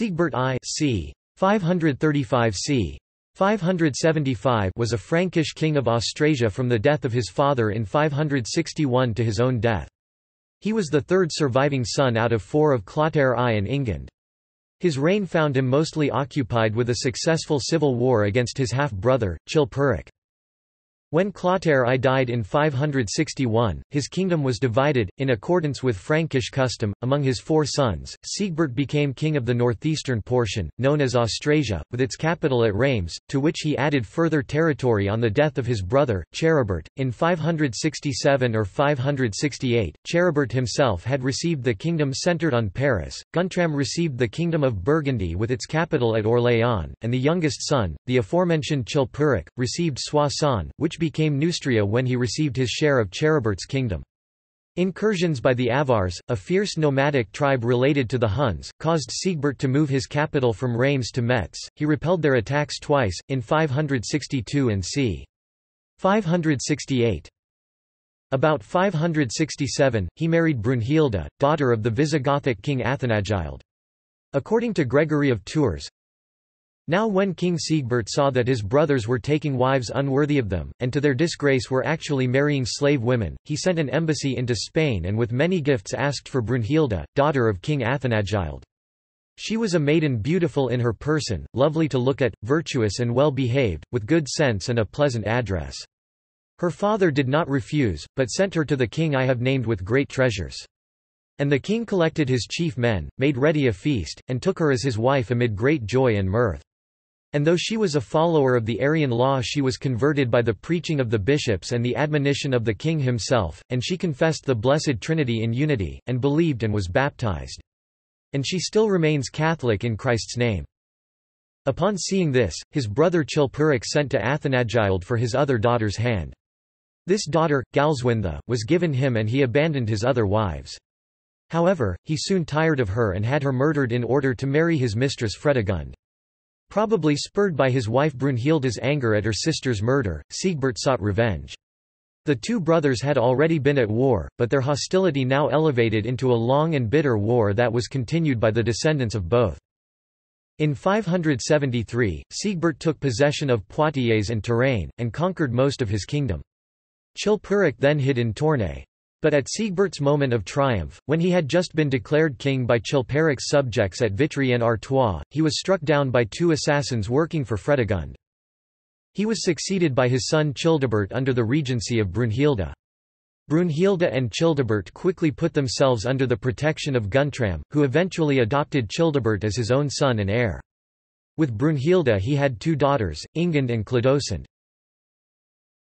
Sigebert I c. 535 c. 575 was a Frankish king of Austrasia from the death of his father in 561 to his own death. He was the third surviving son out of four of Clotaire I and Ingund. His reign found him mostly occupied with a successful civil war against his half-brother, Chilperic. When Clotaire I died in 561, his kingdom was divided, in accordance with Frankish custom, among his four sons. Sigebert became king of the northeastern portion, known as Austrasia, with its capital at Reims, to which he added further territory on the death of his brother, Charibert. In 567 or 568, Charibert himself had received the kingdom centred on Paris, Guntram received the kingdom of Burgundy with its capital at Orléans, and the youngest son, the aforementioned Chilperic, received Soissons, which became Neustria when he received his share of Charibert's kingdom. Incursions by the Avars, a fierce nomadic tribe related to the Huns, caused Sigebert to move his capital from Reims to Metz. He repelled their attacks twice, in 562 and c. 568. About 567, he married Brunhilde, daughter of the Visigothic king Athanagild. According to Gregory of Tours, now when King Sigebert saw that his brothers were taking wives unworthy of them, and to their disgrace were actually marrying slave women, he sent an embassy into Spain and with many gifts asked for Brunhilde, daughter of King Athanagild. She was a maiden beautiful in her person, lovely to look at, virtuous and well behaved, with good sense and a pleasant address. Her father did not refuse, but sent her to the king I have named with great treasures. And the king collected his chief men, made ready a feast, and took her as his wife amid great joy and mirth. And though she was a follower of the Arian law she was converted by the preaching of the bishops and the admonition of the king himself, and she confessed the Blessed Trinity in unity, and believed and was baptized. And she still remains Catholic in Christ's name. Upon seeing this, his brother Chilperic sent to Athanagild for his other daughter's hand. This daughter, Galswintha, was given him and he abandoned his other wives. However, he soon tired of her and had her murdered in order to marry his mistress Fredegund. Probably spurred by his wife Brunhilde's anger at her sister's murder, Sigebert sought revenge. The two brothers had already been at war, but their hostility now elevated into a long and bitter war that was continued by the descendants of both. In 573, Sigebert took possession of Poitiers and Touraine, and conquered most of his kingdom. Chilperic then hid in Tournai. But at Sigebert's moment of triumph, when he had just been declared king by Chilperic's subjects at Vitry-en-Artois, he was struck down by two assassins working for Fredegund. He was succeeded by his son Childebert under the regency of Brunhilde. Brunhilde and Childebert quickly put themselves under the protection of Guntram, who eventually adopted Childebert as his own son and heir. With Brunhilde he had two daughters, Ingund and Clodosund.